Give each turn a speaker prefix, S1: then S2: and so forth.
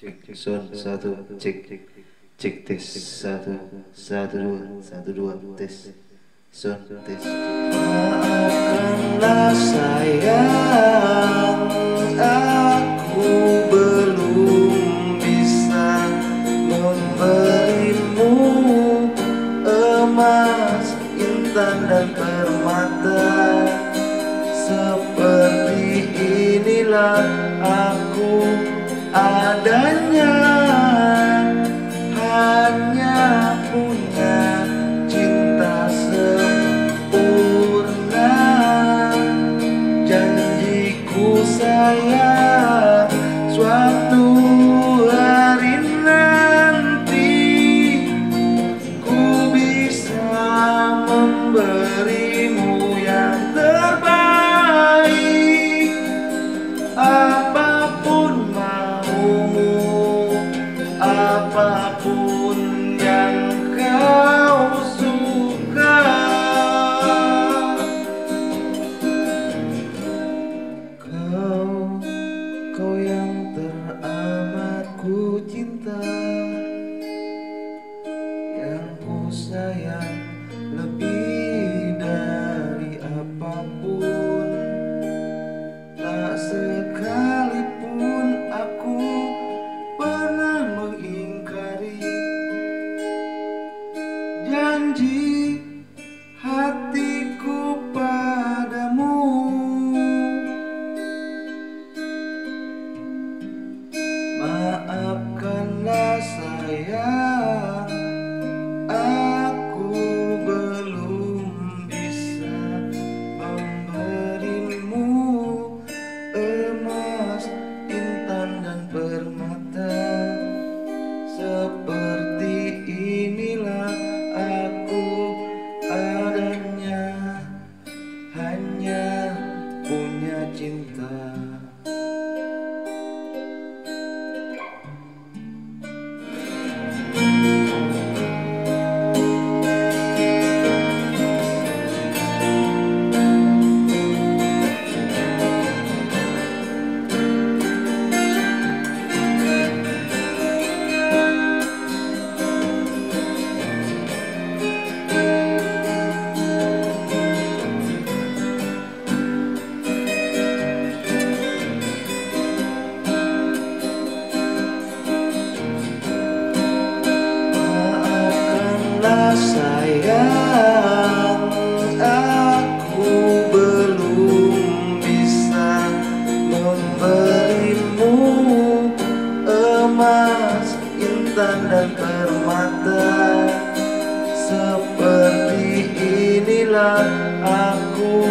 S1: Cek son satu cek cek tes satu satu dua satu dua tes son tes. Maafkanlah sayang aku belum bisa memberimu emas intan dan permata. Seperti inilah aku hanya punya cinta sempurna. Janjiku sayang suatu hari nanti ku bisa memberimu apa pun yang kau suka. Kau kau yang teramat ku cinta cinta Maafkanlah sayang Aku belum bisa memberimu Emas, intan dan permata. Seperti inilah aku